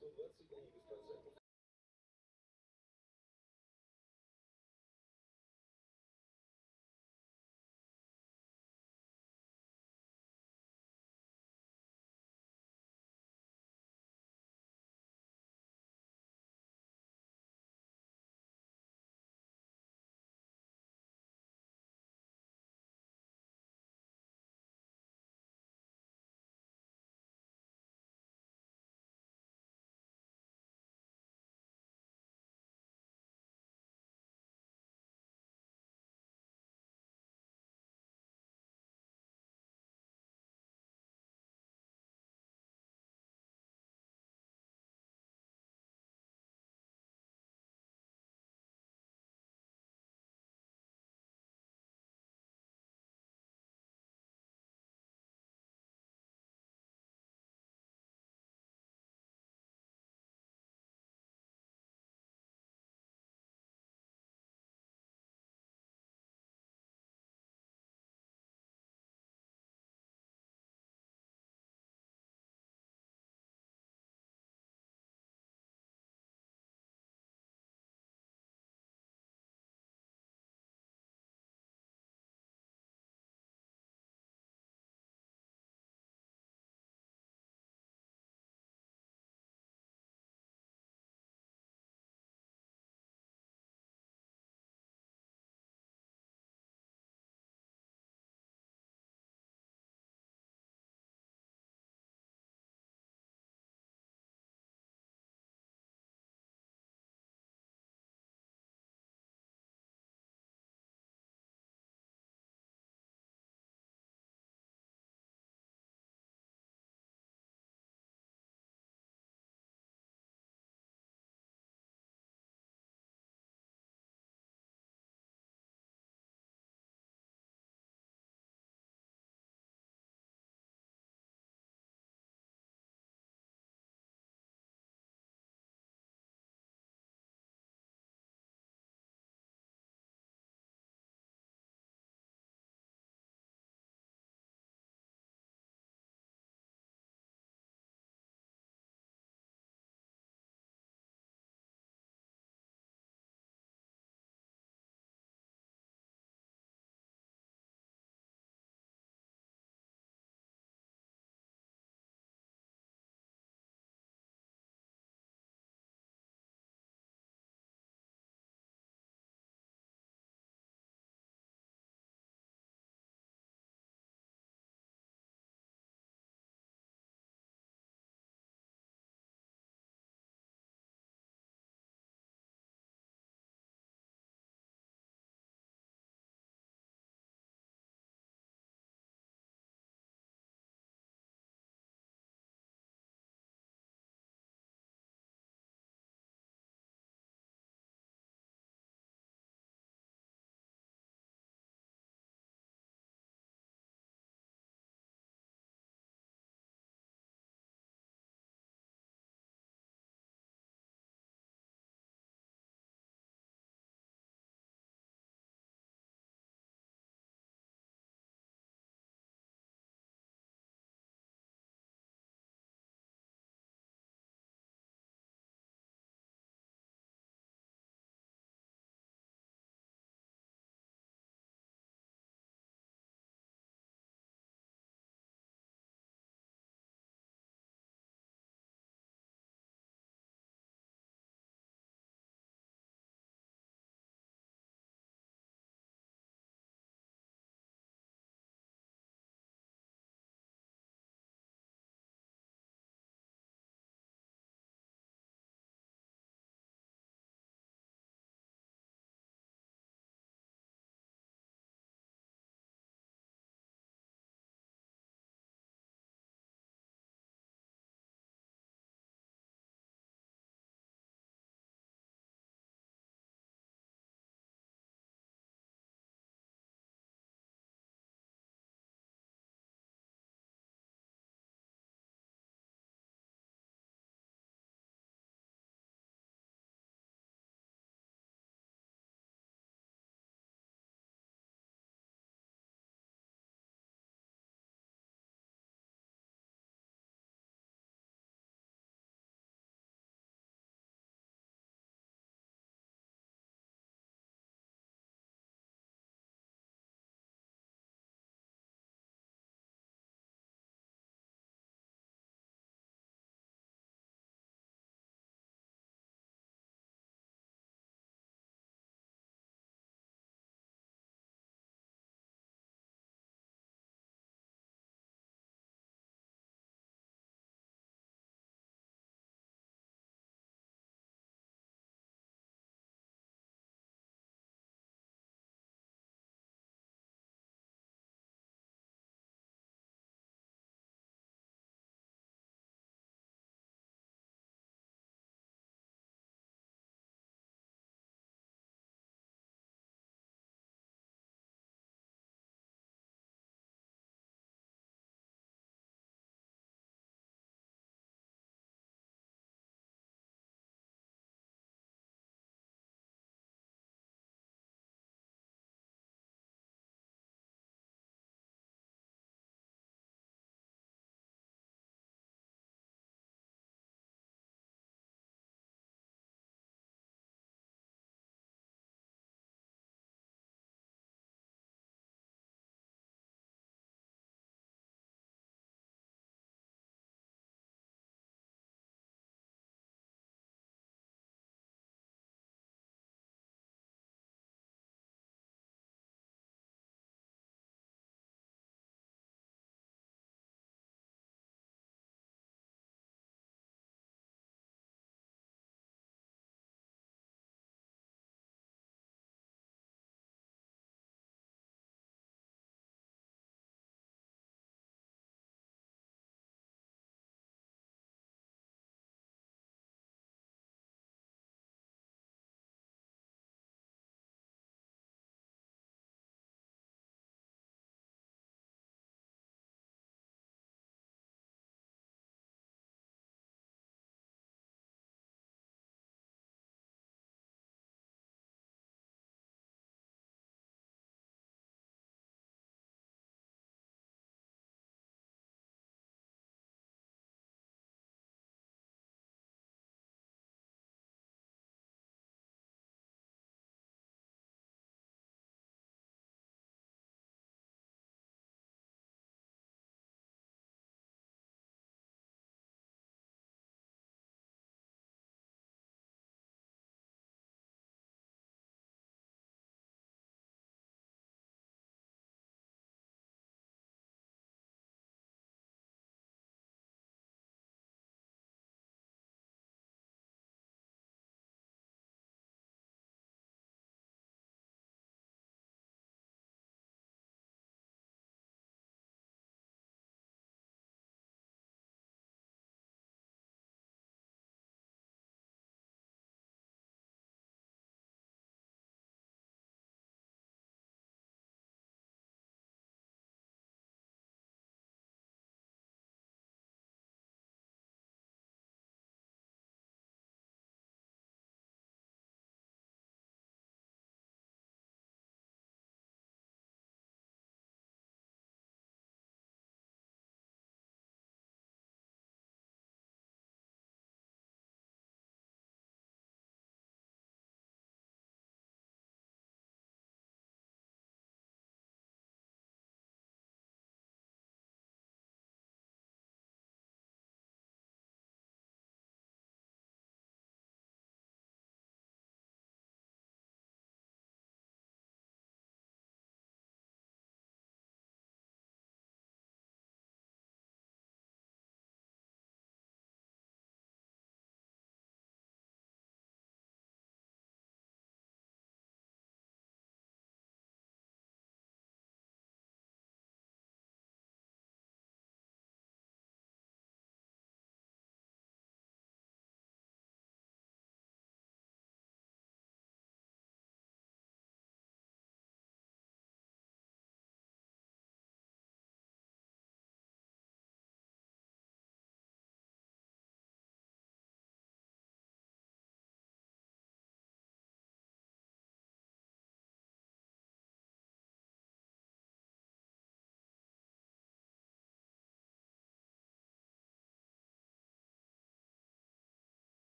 123 без процентов.